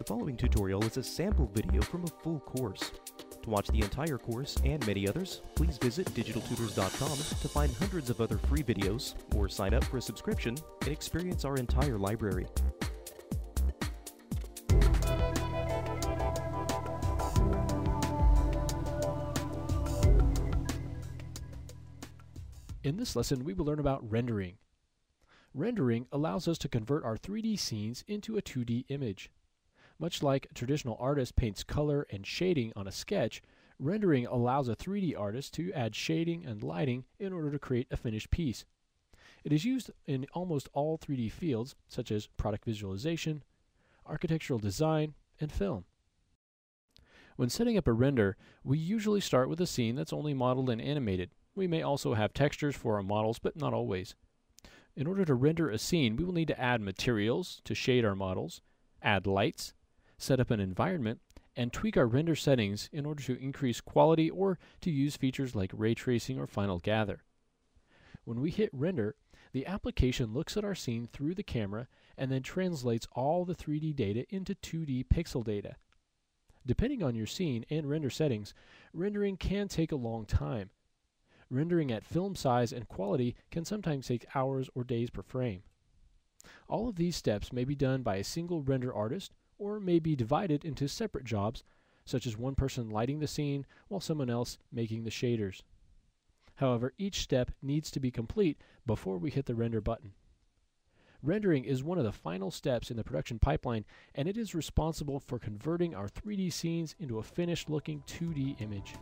The following tutorial is a sample video from a full course. To watch the entire course and many others, please visit digitaltutors.com to find hundreds of other free videos or sign up for a subscription and experience our entire library. In this lesson, we will learn about rendering. Rendering allows us to convert our 3D scenes into a 2D image. Much like a traditional artist paints color and shading on a sketch, rendering allows a 3D artist to add shading and lighting in order to create a finished piece. It is used in almost all 3D fields, such as product visualization, architectural design, and film. When setting up a render, we usually start with a scene that's only modeled and animated. We may also have textures for our models, but not always. In order to render a scene, we will need to add materials to shade our models, add lights, set up an environment, and tweak our render settings in order to increase quality or to use features like ray tracing or final gather. When we hit render, the application looks at our scene through the camera and then translates all the 3D data into 2D pixel data. Depending on your scene and render settings, rendering can take a long time. Rendering at film size and quality can sometimes take hours or days per frame. All of these steps may be done by a single render artist or may be divided into separate jobs, such as one person lighting the scene while someone else making the shaders. However, each step needs to be complete before we hit the render button. Rendering is one of the final steps in the production pipeline, and it is responsible for converting our 3D scenes into a finished looking 2D image.